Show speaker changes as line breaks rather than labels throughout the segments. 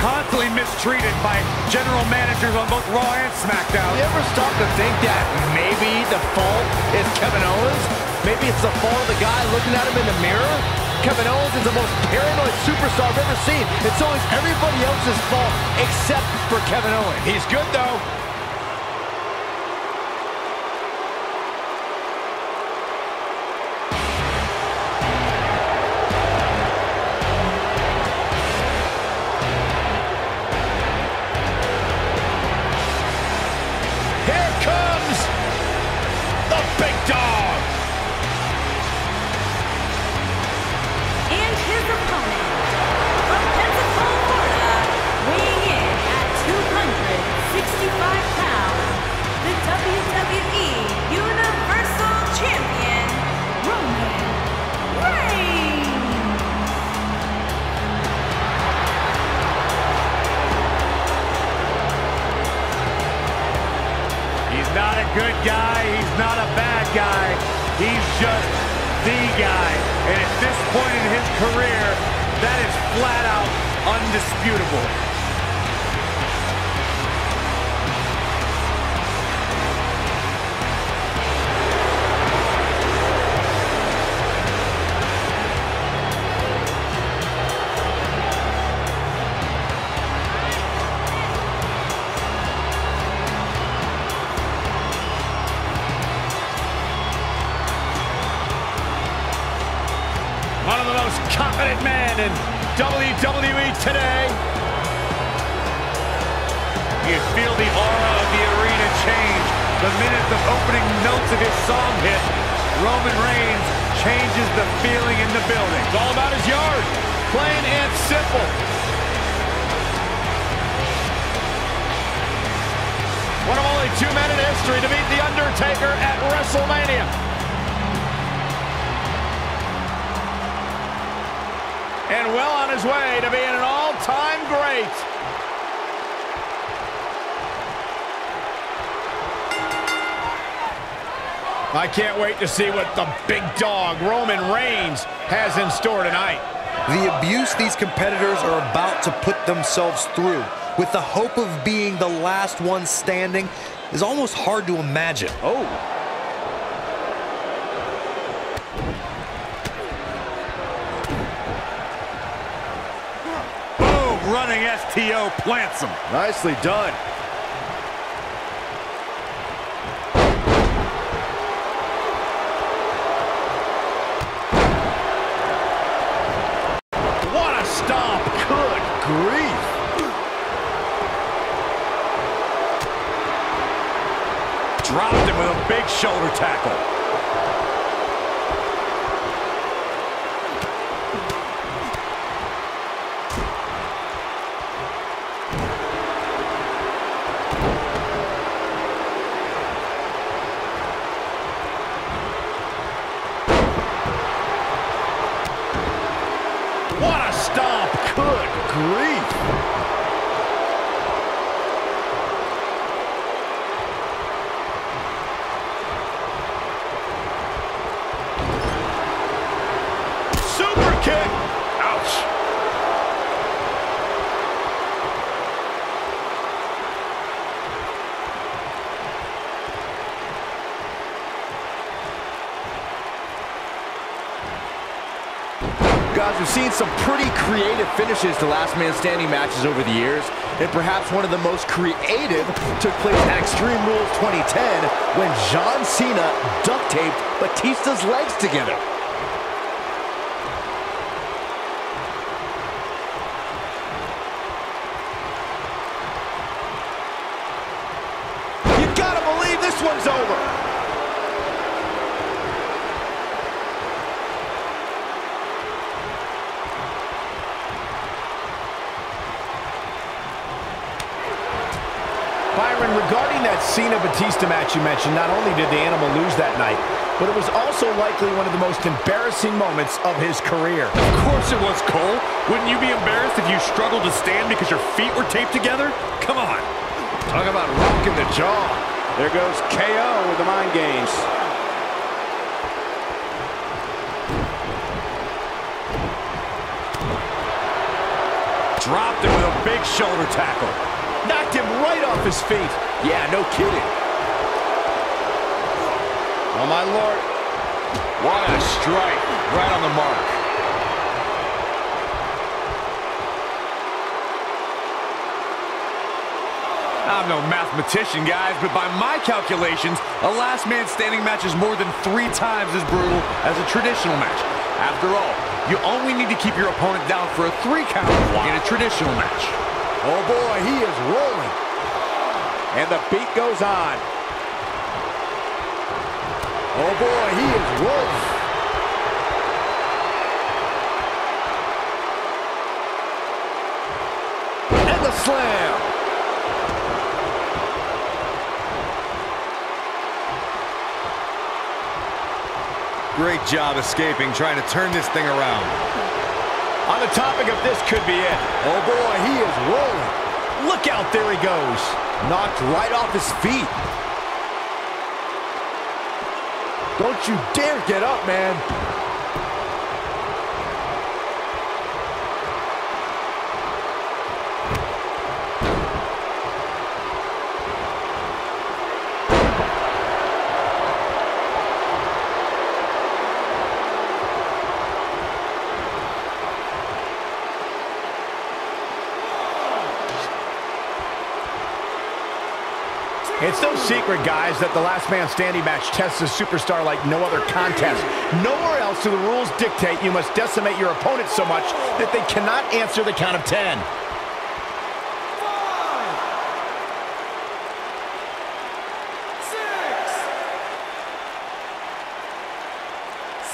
constantly mistreated by general managers on both Raw and SmackDown.
You ever stop to think that maybe the fault is Kevin Owens? Maybe it's the fault of the guy looking at him in the mirror? Kevin Owens is the most paranoid superstar I've ever seen. It's always everybody else's fault except for Kevin Owens.
He's good, though.
Most confident men in WWE today. You feel the aura of the arena change the minute the opening notes of his song hit. Roman Reigns changes the feeling in the building.
It's all about his yard. Plain and simple. One of only two men in history to beat The Undertaker at WrestleMania. And well on his way to being an all-time great. I can't wait to see what the big dog, Roman Reigns, has in store tonight.
The abuse these competitors are about to put themselves through with the hope of being the last one standing is almost hard to imagine.
Oh.
Boom! Running STO plants him.
Nicely done. What a stomp. Good grief.
Dropped him with a big shoulder tackle.
What a stomp. Good grief. Super kick. Ouch.
Guys, we've seen some pretty creative finishes to last man standing matches over the years, and perhaps one of the most creative took place at Extreme Rules 2010 when John Cena duct taped Batista's legs together. You gotta believe this one's over.
Byron, regarding that Cena-Batista match you mentioned, not only did the Animal lose that night, but it was also likely one of the most embarrassing moments of his career.
Of course it was, Cole. Wouldn't you be embarrassed if you struggled to stand because your feet were taped together? Come on.
Talk about rocking the jaw. There goes KO with the mind games.
Dropped him with a big shoulder tackle.
Knocked him right off his feet.
Yeah, no kidding.
Oh, my Lord.
What a strike. Right on the mark. I'm no mathematician, guys, but by my calculations, a last man standing match is more than three times as brutal as a traditional match. After all, you only need to keep your opponent down for a three count in a traditional match.
Oh boy, he is rolling.
And the beat goes on.
Oh boy, he is rolling.
And the slam.
Great job escaping, trying to turn this thing around.
The topic of this could be it.
Oh boy, he is rolling.
Look out, there he goes.
Knocked right off his feet. Don't you dare get up, man.
It's no secret, guys, that the last man standing match tests a superstar like no other contest. Nowhere else do the rules dictate you must decimate your opponent so much that they cannot answer the count of 10.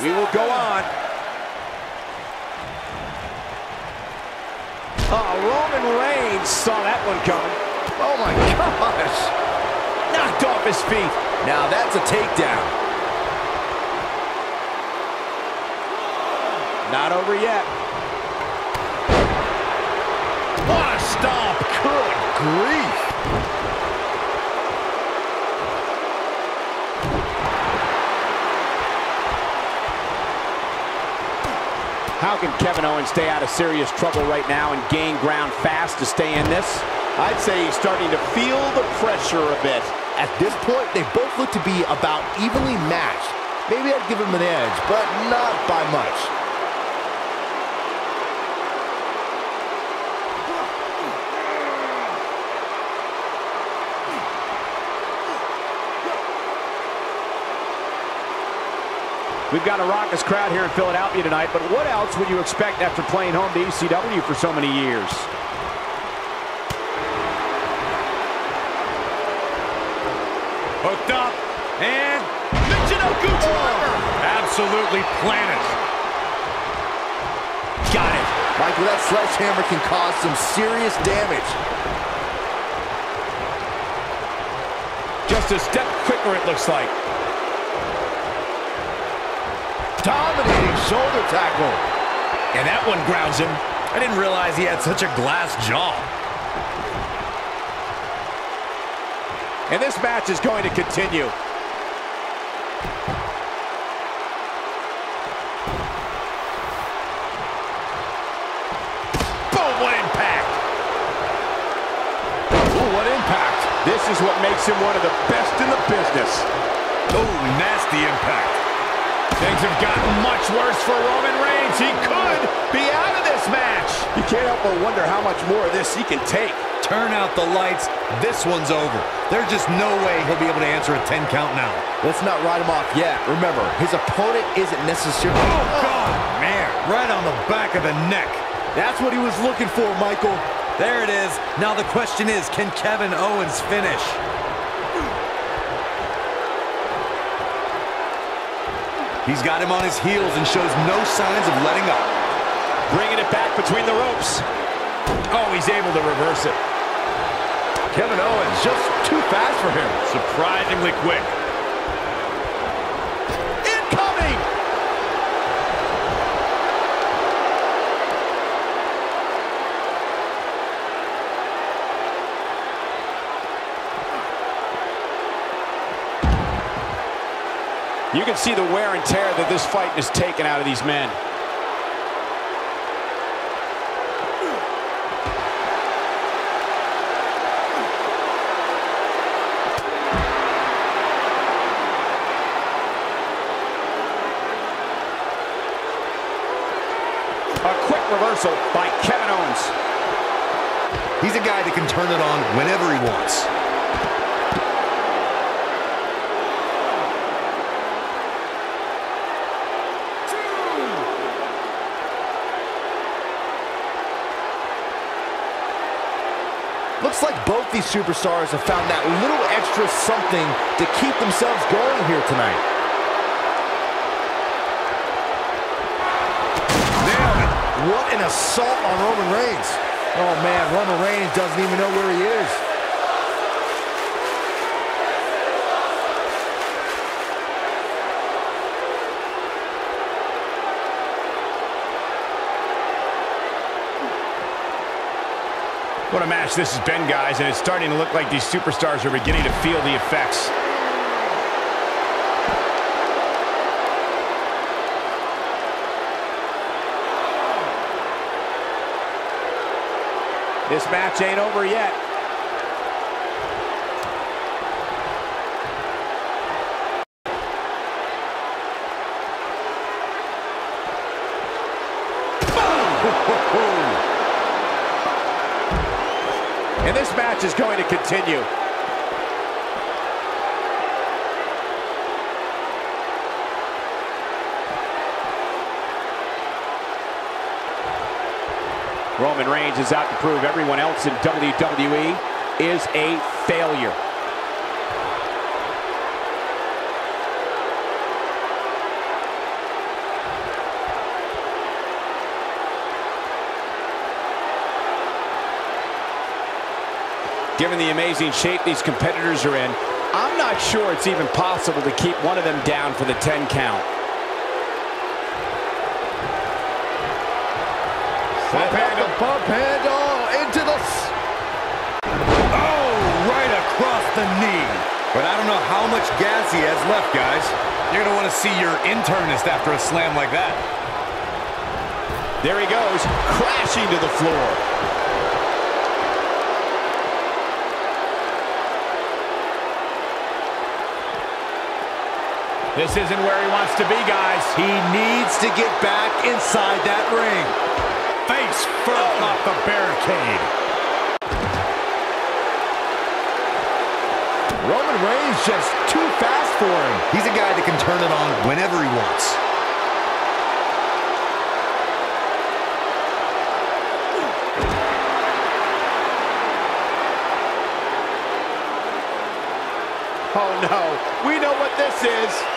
We will go on. Oh, Roman Reigns saw that one coming.
Oh my gosh! Off his feet.
Now that's a takedown. Not over yet.
What a stomp! Good grief!
How can Kevin Owens stay out of serious trouble right now and gain ground fast to stay in this?
I'd say he's starting to feel the pressure a bit.
At this point, they both look to be about evenly matched. Maybe I'd give him an edge, but not by much.
We've got a raucous crowd here in Philadelphia tonight, but what else would you expect after playing home to ECW for so many years?
Absolutely planted.
Got it.
Michael, that sledgehammer can cause some serious damage.
Just a step quicker, it looks like.
Dominating shoulder tackle.
And that one grounds him.
I didn't realize he had such a glass jaw.
And this match is going to continue.
Boom, what impact! Ooh, what impact!
This is what makes him one of the best in the business.
Oh, nasty impact.
Things have gotten much worse for Roman Reigns. He could be out of this match.
You can't help but wonder how much more of this he can take.
Turn out the lights. This one's over. There's just no way he'll be able to answer a 10 count now.
Let's not write him off yet. Remember, his opponent isn't necessarily...
Oh, God, man. Right on the back of the neck.
That's what he was looking for, Michael. There it is. Now the question is, can Kevin Owens finish? He's got him on his heels and shows no signs of letting up.
Bringing it back between the ropes.
Oh, he's able to reverse it. Kevin Owens just too fast for him.
Surprisingly quick.
You can see the wear and tear that this fight has taken out of these men. A quick reversal by Kevin Owens.
He's a guy that can turn it on whenever he wants.
These superstars have found that little extra something to keep themselves going here tonight.
Nailed.
What an assault on Roman Reigns. Oh man, Roman Reigns doesn't even know where he is.
What a match this has been, guys, and it's starting to look like these superstars are beginning to feel the effects.
This match ain't over yet. And this match is going to continue. Roman Reigns is out to prove everyone else in WWE is a failure. Given the amazing shape these competitors are in, I'm not sure it's even possible to keep one of them down for the 10 count.
Pump handle, pump handle, into the...
Oh, right across the knee.
But I don't know how much gas he has left, guys.
You're going to want to see your internist after a slam like that.
There he goes, crashing to the floor.
This isn't where he wants to be, guys.
He needs to get back inside that ring.
Face first off the barricade.
Roman Reigns just too fast for him.
He's a guy that can turn it on whenever he wants.
Oh no, we know what this is.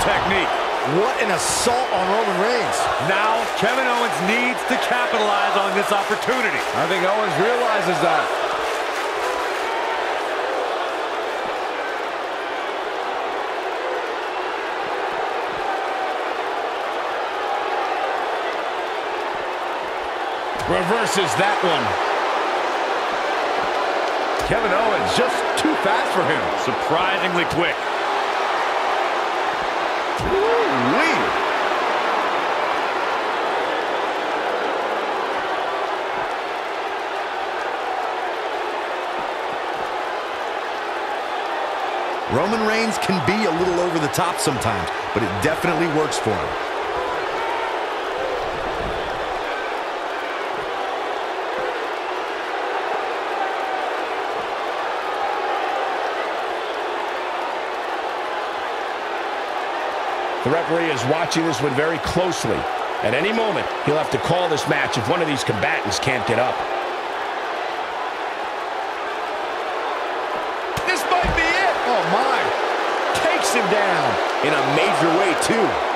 Technique.
What an assault on Roman Reigns.
Now, Kevin Owens needs to capitalize on this opportunity.
I think Owens realizes that.
Reverses that one.
Kevin Owens just too fast for him.
Surprisingly quick.
Roman Reigns can be a little over the top sometimes, but it definitely works for him.
The referee is watching this one very closely. At any moment, he'll have to call this match if one of these combatants can't get up.
This might be it. Oh, my. Takes him down in a too.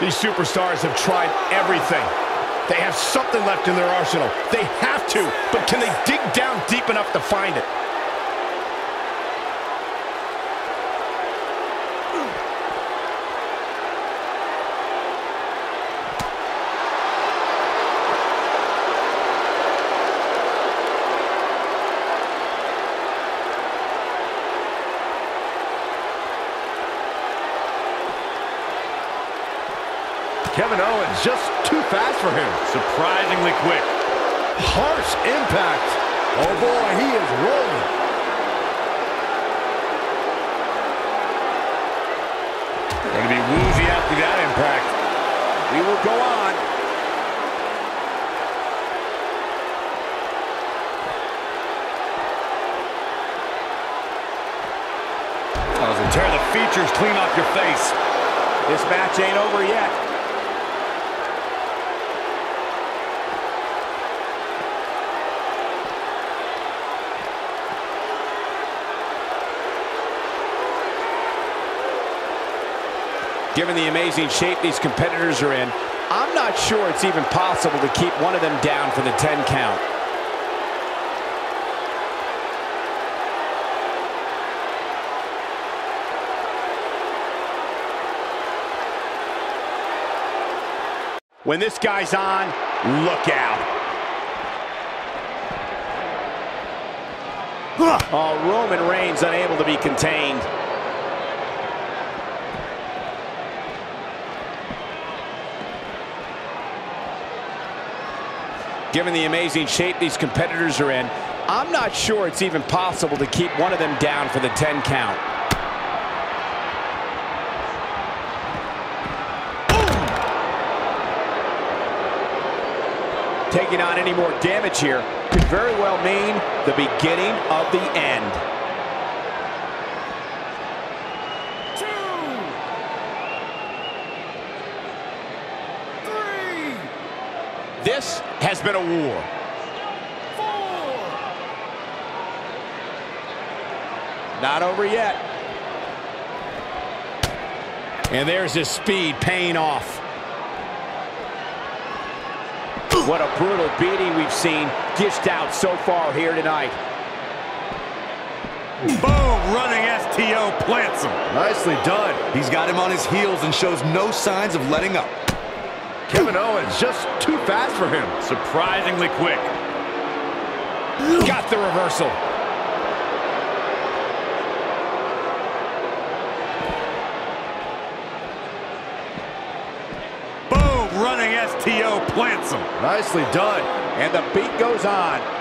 These superstars have tried everything. They have something left in their arsenal. They have to, but can they dig down deep enough to find it? For him.
Surprisingly quick.
Harsh impact. Oh boy, he is rolling.
Going to be woozy after that impact.
We will go on.
Doesn't tear the features clean off your face.
This match ain't over yet. Given the amazing shape these competitors are in, I'm not sure it's even possible to keep one of them down for the 10 count.
When this guy's on, look out.
Oh, Roman Reigns unable to be contained. Given the amazing shape these competitors are in, I'm not sure it's even possible to keep one of them down for the 10 count. Taking on any more damage here could very well mean the beginning of the end.
This has been a war.
Not over yet.
And there's his speed paying off.
What a brutal beating we've seen dished out so far here tonight.
Boom! Running STO plants him.
Nicely done.
He's got him on his heels and shows no signs of letting up.
Kevin Owens just too fast for him.
Surprisingly quick.
Got the reversal.
Boom! Running STO plants him.
Nicely done.
And the beat goes on.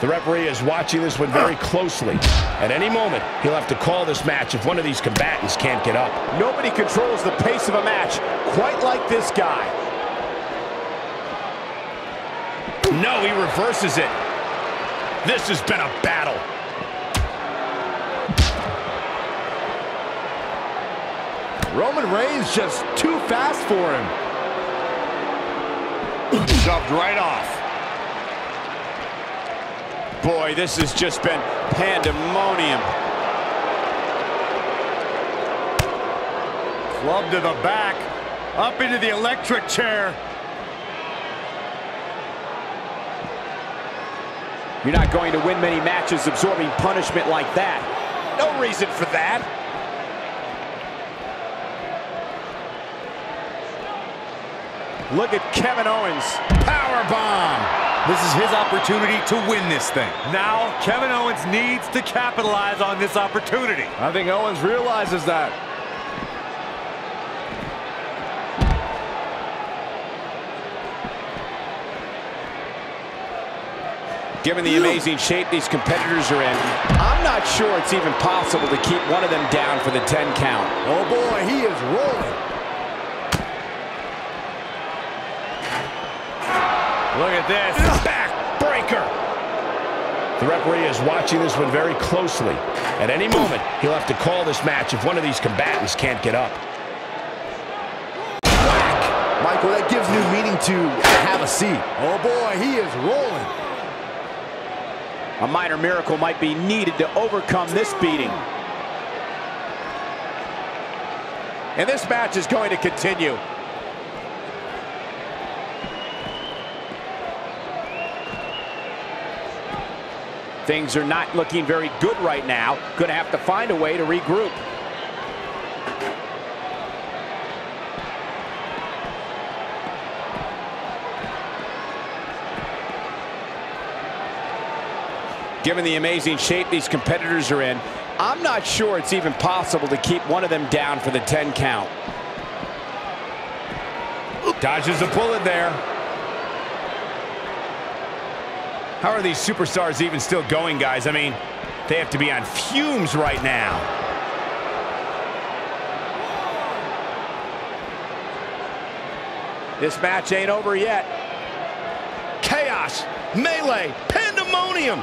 The referee is watching this one very closely. At any moment, he'll have to call this match if one of these combatants can't get up.
Nobody controls the pace of a match quite like this guy.
No, he reverses it. This has been a battle. Roman Reigns just too fast for him.
Shoved right off.
Boy, this has just been pandemonium.
Club to the back. Up into the electric chair.
You're not going to win many matches absorbing punishment like that. No reason for that. Look at Kevin Owens.
Power bomb.
This is his opportunity to win this thing.
Now, Kevin Owens needs to capitalize on this opportunity.
I think Owens realizes that.
Given the amazing shape these competitors are in, I'm not sure it's even possible to keep one of them down for the 10 count.
Oh boy, he is rolling.
Look at this.
Backbreaker. The referee is watching this one very closely. At any moment, he'll have to call this match if one of these combatants can't get up.
Michael, that gives new meaning to have a seat.
Oh boy, he is rolling.
A minor miracle might be needed to overcome this beating. And this match is going to continue. Things are not looking very good right now. Going to have to find a way to regroup. Given the amazing shape these competitors are in, I'm not sure it's even possible to keep one of them down for the 10 count.
Dodges a bullet there. How are these superstars even still going, guys? I mean, they have to be on fumes right now.
This match ain't over yet.
Chaos, melee, pandemonium.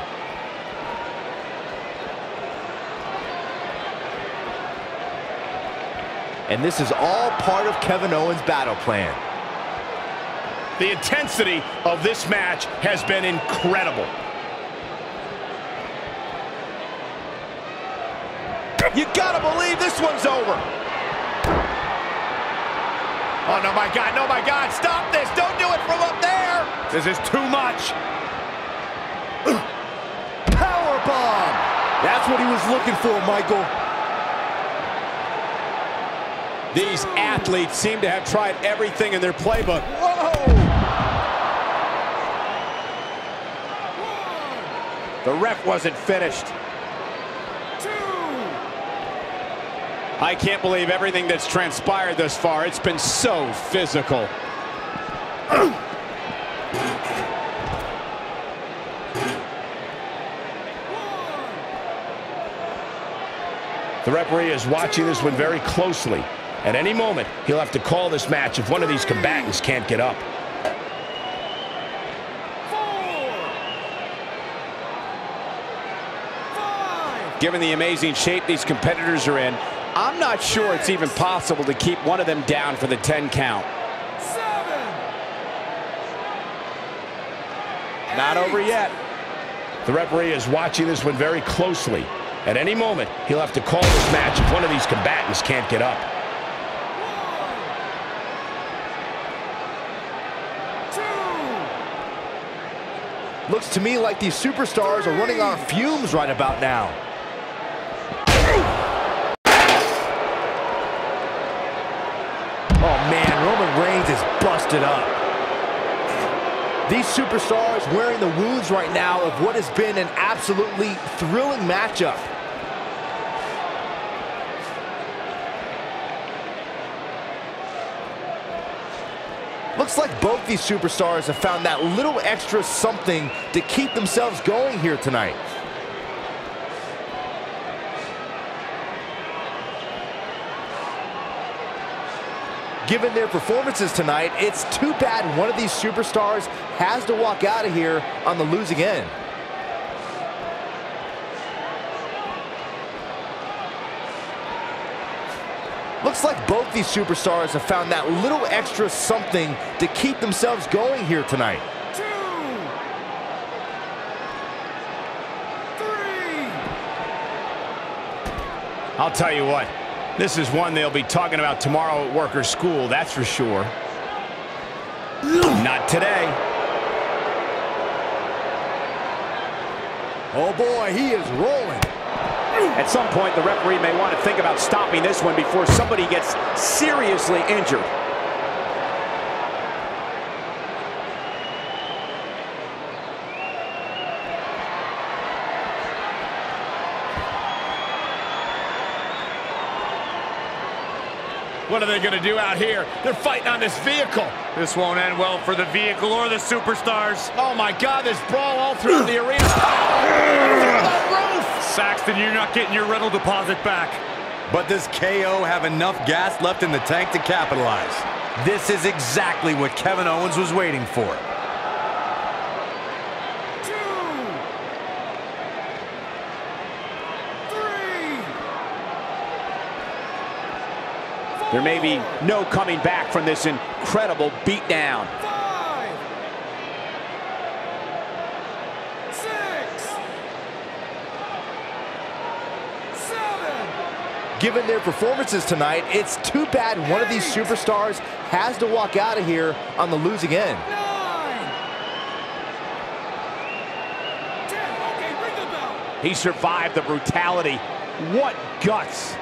And this is all part of Kevin Owens' battle plan.
The intensity of this match has been incredible.
You gotta believe this one's over.
Oh, no, my God, no, my God, stop this. Don't do it from up there. This is too much.
Power bomb. That's what he was looking for, Michael.
These athletes seem to have tried everything in their playbook. The ref wasn't finished. I can't believe everything that's transpired thus far. It's been so physical.
The referee is watching this one very closely. At any moment, he'll have to call this match if one of these combatants can't get up.
Given the amazing shape these competitors are in, I'm not sure it's even possible to keep one of them down for the 10 count. Seven, Not over yet.
The referee is watching this one very closely. At any moment, he'll have to call this match if one of these combatants can't get up.
Looks to me like these superstars are running on fumes right about now. Oh man, Roman Reigns is busted up. These superstars wearing the wounds right now of what has been an absolutely thrilling matchup. Looks like both these superstars have found that little extra something to keep themselves going here tonight. Given their performances tonight, it's too bad one of these superstars has to walk out of here on the losing end. Looks like both these superstars have found that little extra something to keep themselves going here tonight.
I'll tell you what, this is one they'll be talking about tomorrow at work or school, that's for sure. Not today.
Oh boy, he is rolling.
At some point, the referee may want to think about stopping this one before somebody gets seriously injured.
What are they going to do out here? They're fighting on this vehicle.
This won't end well for the vehicle or the superstars.
Oh my God, there's brawl all through the arena.
Saxton, you're not getting your rental deposit back.
But does KO have enough gas left in the tank to capitalize? This is exactly what Kevin Owens was waiting for.
There may be no coming back from this incredible beatdown.
Given their performances tonight, it's too bad one of these superstars has to walk out of here on the losing end.
He survived the brutality. What guts.